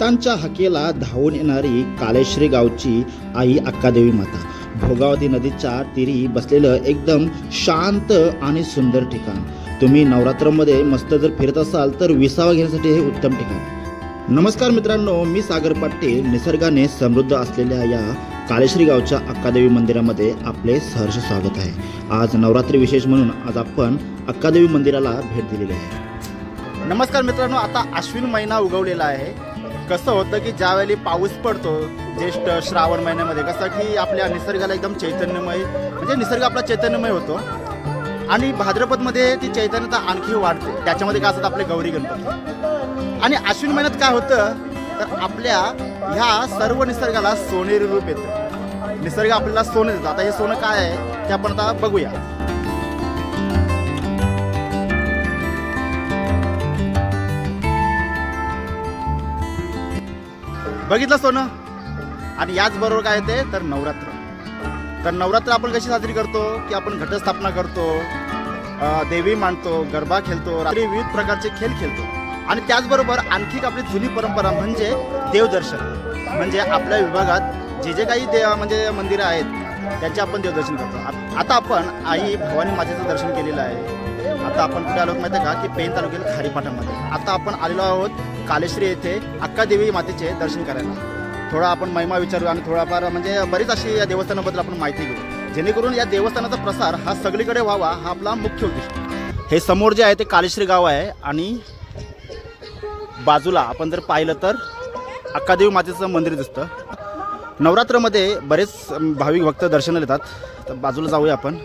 भक्तांच्या हकेला धावून येणारी कालेश्री गावची आई अक्कादेवी माता. भोगावती नदीच्या तीरी बसलेलं एकदम शांत आणि सुंदर ठिकाण. तुम्ही नवरात्रमध्ये मस्त जर फिरत असाल तर विसावा घेण्यासाठी हे उत्तम ठिकाण. नमस्कार मित्रांनो मी सागर पाटील. निसर्गाने समृद्ध असलेल्या या कालेश्री गावच्या अक्कादेवी मंदिरामध्ये आपले सहर्ष स्वागत आहे. आज नवरात्री विशेष म्हणून आज आपण अक्कादेवी मंदिराला भेट दिलेली आहे. नमस्कार मित्रांनो आता अश्विन महिना उगवलेला आहे. कसं होतं की ज्यावेळी पाऊस पडतो ज्येष्ठ श्रावण महिन्यामध्ये कसं की आपल्या निसर्गाला एकदम चैतन्यमय म्हणजे निसर्ग आपला चैतन्यमय होतो. आणि भाद्रपदमध्ये ती चैतन्यता आणखी वाढते. त्याच्यामध्ये काय असतात आपले गौरी गणपती. आणि अश्विन महिन्यात काय होतं तर आपल्या ह्या सर्व निसर्गाला सोनेरी रूप येतं. निसर्ग आपल्याला सोनं देतं. आता हे सोनं काय आहे ते आपण आता बघूया. बघितलं सोनं? आणि याचबरोबर काय येते? तर नवरात्र. तर नवरात्र आपण कशी साजरी करतो? की आपण घटस्थापना करतो देवी मांडतो गरबा खेळतो रात्री विविध प्रकारचे खेळ खेळतो. आणि त्याचबरोबर आणखी एक आपली जुनी परंपरा म्हणजे देवदर्शन. म्हणजे आपल्या विभागात जे जे काही देव म्हणजे मंदिरं आहेत त्यांचे आपण देवदर्शन करतो. आता आपण आई भवानी मातेचं दर्शन केलेलं आहे. आता आपण कुठे आलो माहिती आहे का? की पेन तालुक्यातील खारीपाठामध्ये आता आपण आलेलो आहोत कालेश्री येथे अक्कादेवी मातेचे दर्शन करायला. थोडा आपण महिमा विचारू आणि थोडाफार म्हणजे बरीच अशी या देवस्थानाबद्दल आपण माहिती घेऊ. जेणेकरून या देवस्थानाचा प्रसार हा सगळीकडे व्हावा हा आपला मुख्य उद्देश हे समोर जे आहे ते कालेश्री गाव आहे आणि बाजूला आपण जर पाहिलं तर अक्कादेवी मातेचं मंदिर दिसतं. नवरात्रमध्ये बरेच भाविक भक्त दर्शनाला येतात तर बाजूला जाऊया आपण.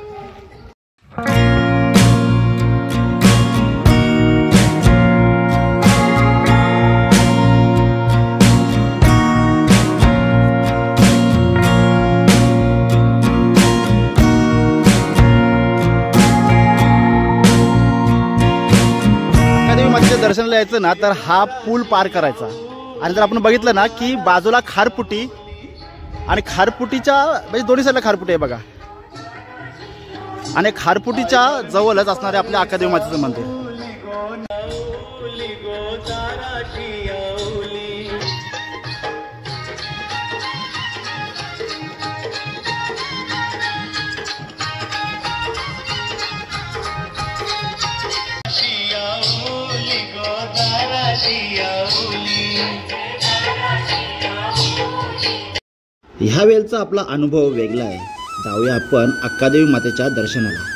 दर्शनाला यायचं ना तर हा पूल पार करायचा. आणि जर आपण बघितलं ना की बाजूला खारपुटी आणि खारपुटीच्या म्हणजे दोन्ही साईडला खारपुटी आहे बघा. आणि खारपुटीच्या जवळच असणारे आपल्या अकादमी मातेचं मंदिर. ह्या वेळचा आपला अनुभव वेगळा आहे. जाऊया आपण अक्कादेवी मातेच्या दर्शनाला.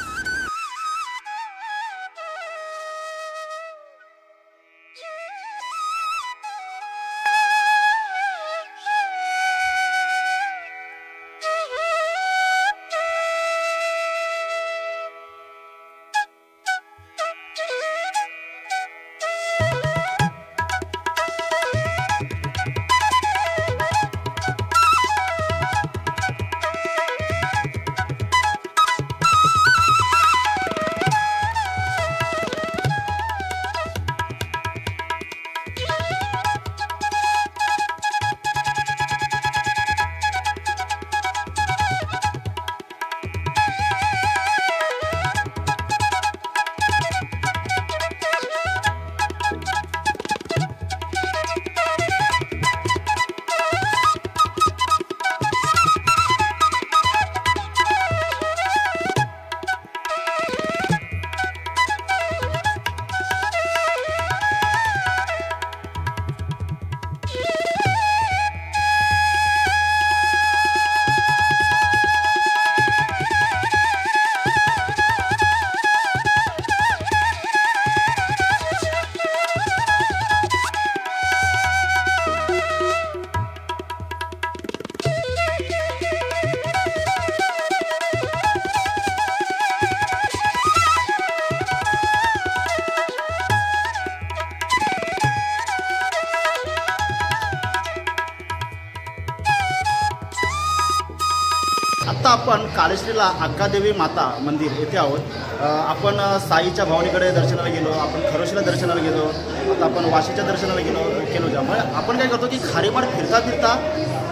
आत्ता आपण काळेश्रीला अक्कादेवी माता मंदिर येथे आहोत. आपण साईच्या भावनेकडे दर्शनाला गेलो आपण खरोशीला दर्शनाला गेलो आता आपण वाशीच्या दर्शनाला गेलो केलो त्यामुळे आपण काय करतो की खारीमार फिरता फिरता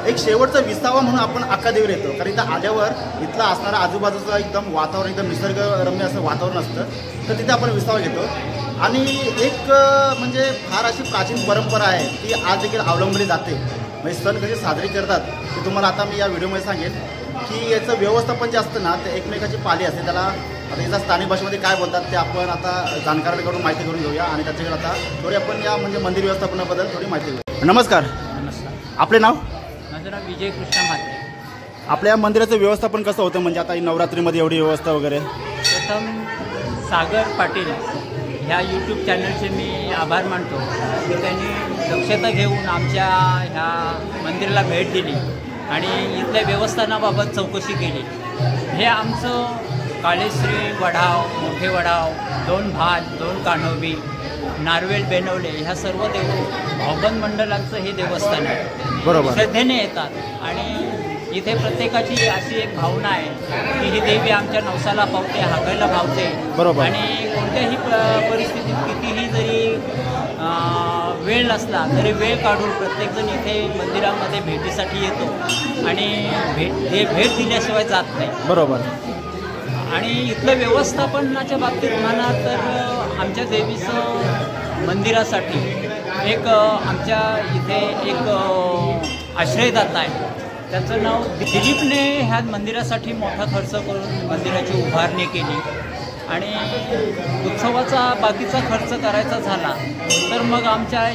एक शेवटचा विसावा म्हणून आपण अक्कादेवीवर येतो. कारण इथं आल्यावर इथला असणारा आजूबाजूचं एकदम वातावरण एकदम निसर्गरम्य असं वातावरण असतं. तर तिथे आपण विसावा घेतो. आणि एक म्हणजे फार अशी प्राचीन परंपरा आहे ती आज देखील अवलंबली जाते. म्हणजे सण कसे साजरे करतात ते तुम्हाला आता मी या व्हिडिओमध्ये सांगेन. की याचं व्यवस्थापन जे असतं ना ते एकमेकाची पाली असते. त्याला आता याचा स्थानिक भाषेमध्ये काय बोलतात ते आपण आता जाणकारांकडून माहिती करून घेऊया आणि त्याच्याकडे आता थोडी आपण या म्हणजे मंदिर व्यवस्थापनाबद्दल थोडी माहिती घेऊया. नमस्कार. नमस्कार. आपले नाव? माझं नाव विजय कृष्ण म्हात्रे. आपल्या मंदिराचं व्यवस्थापन कसं होतं? म्हणजे आता नवरात्रीमध्ये एवढी व्यवस्था वगैरे? प्रथम सागर पाटील ह्या यूट्यूब चॅनलचे मी आभार मानतो. की त्यांनी दक्षता घेऊन आमच्या ह्या मंदिराला भेट दिली. आणि इथल्या व्यवस्थानाबाबत चौकशी केली हे आमचं काळेश्री वढाव मोठे वढाव दोन भात दोन कान्होबी नारवेल बेनवले ह्या सर्व देव भावबंद मंडळांचं हे देवस्थान आहे बरोबर. श्रद्धेने येतात आणि इथे प्रत्येकाची अशी एक भावना आहे की ही देवी आमच्या नवसाला पावते हाकायला भावते बरोबर. आणि कोणत्याही प- परिस्थितीत कितीही जरी वेळ नसला तरी वेळ काढून प्रत्येकजण इथे मंदिरामध्ये भेटीसाठी येतो. आणि भेट हे भेट दिल्याशिवाय जात नाही. बरोबर. आणि इथलं व्यवस्थापनाच्या बाबतीत म्हणा तर आमच्या देवीचं मंदिरासाठी एक आमच्या इथे एक आश्रयदाता आहे. त्याचं नाव दिलीपने ह्या मंदिरासाठी मोठा खर्च करून मंदिराची उभारणी केली. आणि उत्सवाचा बाकीचा खर्च करायचा झाला तर मग आमच्या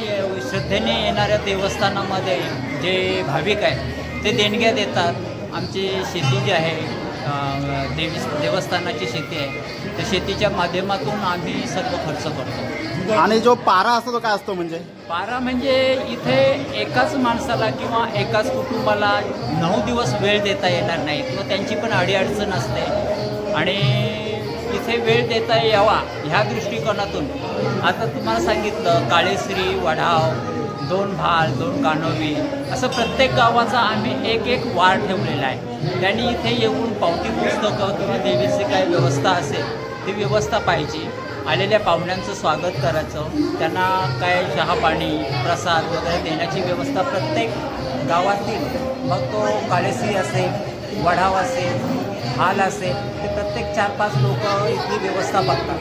श्रद्धेने येणाऱ्या देवस्थानामध्ये जे भाविक आहेत ते देणग्या देतात. आमची शेती जी आहे देवी देवस्थानाची शेती आहे त्या शेतीच्या माध्यमातून आम्ही सर्व खर्च करतो. आणि जो पारा असतो तो काय असतो म्हणजे? पारा म्हणजे इथे एकाच माणसाला किंवा एकाच कुटुंबाला नऊ दिवस वेळ देता येणार नाही किंवा त्यांची पण अडीअडचण असते. आणि तिथे वेळ देता यावा ह्या दृष्टिकोनातून. आता तुम्हाला सांगितलं काळेश्री वढाव दोन भाल दोन कान्होबी असं प्रत्येक गावाचा आम्ही एक एक वार ठेवलेला आहे. त्यांनी इथे येऊन पावती पुस्तकं किंवा देवीची काय व्यवस्था असेल ती व्यवस्था पाहिजे. आलेल्या पाहुण्यांचं स्वागत करायचं. त्यांना काय चहा पाणी प्रसाद वगैरे देण्याची व्यवस्था प्रत्येक गावातील मग तो काळेसी असेल वढाव असेल हाल असेल ते प्रत्येक चार पाच लोक इथली व्यवस्था बघतात.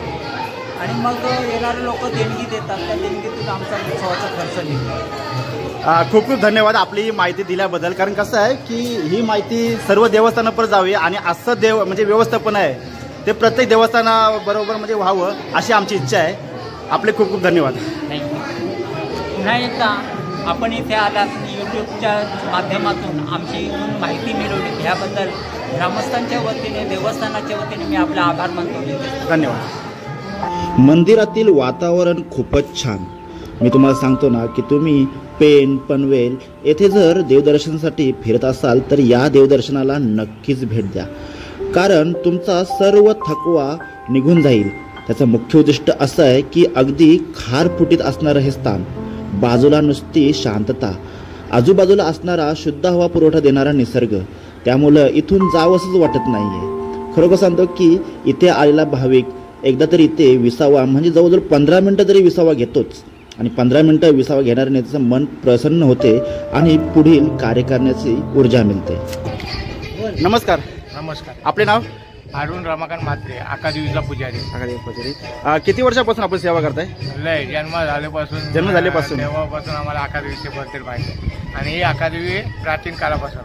आणि मग येणारे लोक देणगी देतात. त्या देणगीतून आमचा उत्सवाचा खर्च निघतो. खूप खूप धन्यवाद आपली माहिती दिल्याबद्दल. कारण कसं आहे की ही माहिती सर्व देवस्थानापर जावी आणि असं देव म्हणजे व्यवस्थापन आहे ते प्रत्येक देवस्थानाबरोबर म्हणजे व्हावं अशी आमची इच्छा आहे. आपले खूप खूप धन्यवाद. पुन्हा एकदा आपण इथे आलात यूट्यूबच्या माध्यमातून आमची इथून माहिती मिळवली. याबद्दल ग्रामस्थांच्या वतीने देवस्थानाच्या वतीने मी आपला आभार मानतो. धन्यवाद. मंदिरातील वातावरण खूपच छान. मी तुम्हाला सांगतो ना की तुम्ही पेन पनवेल येथे जर देवदर्शनासाठी फिरत असाल तर या देवदर्शनाला नक्कीच भेट द्या. कारण तुमचा सर्व थकवा निघून जाईल. त्याचं मुख्य उद्दिष्ट असं आहे की अगदी खारफुटीत असणारं हे स्थान. बाजूला नुसती शांतता. आजूबाजूला असणारा शुद्ध हवा पुरवठा देणारा निसर्ग. त्यामुळं इथून जावंसंच वाटत नाहीये. खरोखर सांगतो की इथे आलेला भाविक एकदा तरी इथे विसावा म्हणजे जवळजवळ पंधरा मिनटं तरी विसावा घेतोच. आणि पंधरा मिनटं विसावा घेणाऱ्या नेत्याचं मन प्रसन्न होते आणि पुढील कार्य करण्याची ऊर्जा मिळते. नमस्कार. नमस्कार. आपले नाव? अरुण रमाकांत म्हात्रे आकादेवीचा पुजारी. अं, किती वर्षापासून आपण सेवा करताय? लय जन्म झाल्यापासून जन्म झाल्यापासून. तेव्हापासून आम्हाला मंदिर माहिती आहे. आणि ही आकादेवी प्राचीन काळापासून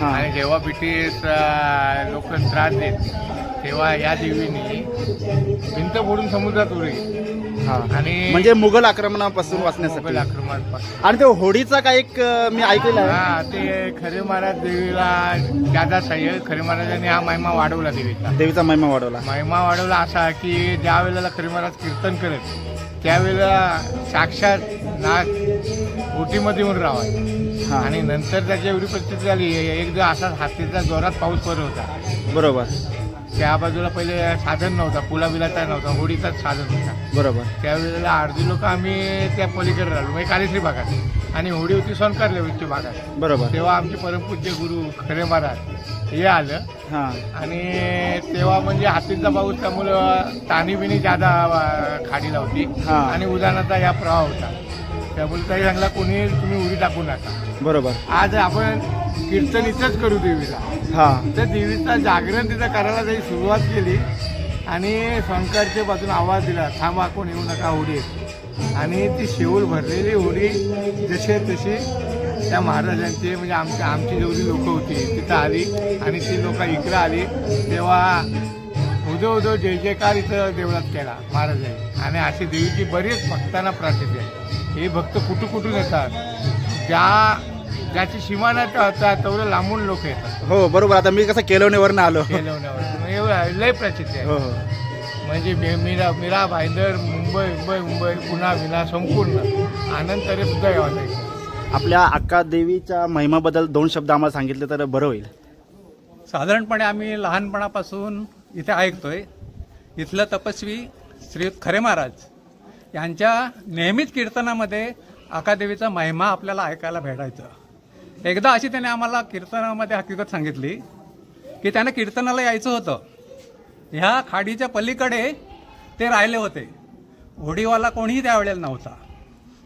हा. आहे आणि जेव्हा ब्रिटिश लोक त्रास देत तेव्हा या देवीने भिंत फोडून समुद्रात उडी आणि म्हणजे मुघल आक्रमणापासून मोगल वाचण्यासाठी आक्रमणापासून. आणि ते होडीचा काय एक अं, मी ऐकलेलं आहे. हा ते खरे महाराज देवीला दादा सय्यद खरे महाराजांनी हा महिमा वाढवला देवीचा. देवीचा महिमा वाढवला. महिमा वाढवला असा की ज्या वेळेला खरी महाराज कीर्तन करत त्यावेळेला साक्षात नाग ओटीमध्ये येऊन राहा हा. आणि नंतर त्याची एवढी परिस्थिती झाली एक दिवस असाच हातीचा जोरात पाऊस पडत होता. बरोबर. त्या बाजूला पहिले साधन नव्हता पुला बिलाचा नव्हता होडीचाच साधन होता. बरोबर. त्यावेळेला अर्धी लोक आम्ही त्या पलीकडे राहिलो म्हणजे कालेश्री भागात. आणि होडी होती सोनकार लेवलची भागात. बरोबर. तेव्हा आमचे परमपूज्य गुरु खरे महाराज हे आलं. हा. आणि तेव्हा म्हणजे हातीचा पाऊस त्यामुळं ताणी बिणी जादा खाडीला होती. हा. आणि उदाहरणाचा या प्रवाह होता. त्यामुळे तरी सांगला कोणी तुम्ही उडी टाकू नका. बरोबर. आज आपण कीर्तन इथंच करू देवीला. हा. तर देवीचा जागरण तिथं करायला जरी सुरुवात केली आणि शंकरच्या बाजून आवाज दिला थांबा कोण येऊ नका होडीत आणि ती शेऊल भरलेली होडी जशी तशी त्या महाराजांची म्हणजे आमच्या आमची जेवढी लोक होती तिथं आली आणि ती लोक इकडं आली. तेव्हा उदो उदो जय जयकार इथं देवळात केला महाराजांनी. आणि अशी देवीची बरीच भक्तांना प्रसिद्धी आहे हे भक्त कुठून कुठून येतात? ज्या ज्याची सीमा नाही होता तेवढं लांबून लोक येतात. हो बरोबर. आता मी कसं केलवणीवरनं आलो. केलवण्यावर एवढं लय प्रसिद्ध आहे. हो हो. म्हणजे मी- मीरा मीरा भाईंदर मुंबई मुंबई मुंबई पुन्हा विना संपूर्ण. आनंद तरी सुद्धा यावा इथे आपल्या अक्का देवीच्या महिमाबद्दल दोन शब्द आम्हाला सांगितले तर बरं होईल. साधारणपणे आम्ही लहानपणापासून इथे ऐकतोय. इथलं तपस्वी श्री खरे महाराज यांच्या नेहमीच कीर्तनामध्ये आकादेवीचा महिमा आपल्याला ऐकायला भेटायचं. एकदा अशी त्याने आम्हाला कीर्तनामध्ये हकीकत सांगितली की त्यानं कीर्तनाला यायचं होतं. ह्या खाडीच्या पलीकडे ते राहिले होते. होडीवाला कोणीही त्यावेळेला नव्हता.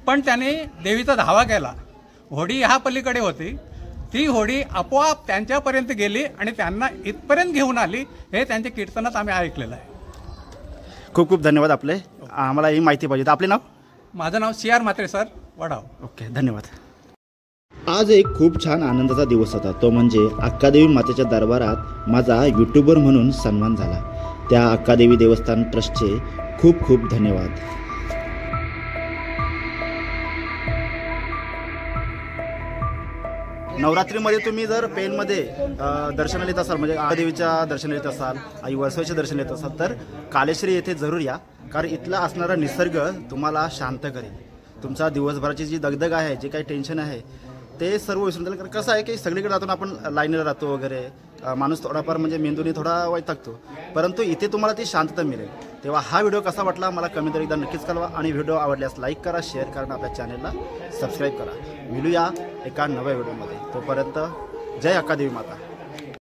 पण त्याने देवीचा धावा केला. होडी ह्या पलीकडे होती. ती होडी आपोआप त्यांच्यापर्यंत गेली आणि त्यांना इथपर्यंत घेऊन आली हे त्यांच्या कीर्तनात आम्ही ऐकलेलं आहे. खूप खूप धन्यवाद आपले. आम्हाला ही माहिती पाहिजे. आपले नाव? माझं नाव सी आर म्हात्रे सर. वडाव. ओके धन्यवाद. आज एक खूप छान आनंदाचा दिवस होता. तो म्हणजे अक्कादेवी मातेच्या दरबारात माझा यूट्यूबर म्हणून सन्मान झाला. त्या अक्कादेवी देवस्थान ट्रस्टचे खूप खूप धन्यवाद. नवरात्रीमध्ये तुम्ही जर पेनमध्ये दर्शन येत असाल म्हणजे अक्कादेवीच्या दर्शन येत असाल आई वर्सोच्या दर्शन येत असाल तर कालेश्री येथे जरूर या. कारण इथला असणारा निसर्ग तुम्हाला शांत करेल. तुमचा दिवसभराची जी दगदग आहे जे काही टेन्शन आहे ते सर्व विसरून जाईल. कारण कसं आहे की सगळीकडे राहून आपण लाईनीला राहतो वगैरे माणूस थोडाफार म्हणजे मेंदूने थोडा वैतागतो परंतु इथे तुम्हाला ती शांतता मिळेल. तेव्हा हा व्हिडिओ कसा वाटला मला कमेंट एकदा नक्कीच कळवा आणि व्हिडिओ आवडल्यास लाईक करा शेअर करा आणि आपल्या चॅनलला सबस्क्राईब करा. मिळूया एका नव्या व्हिडिओमध्ये. तोपर्यंत जय अकादेवी माता.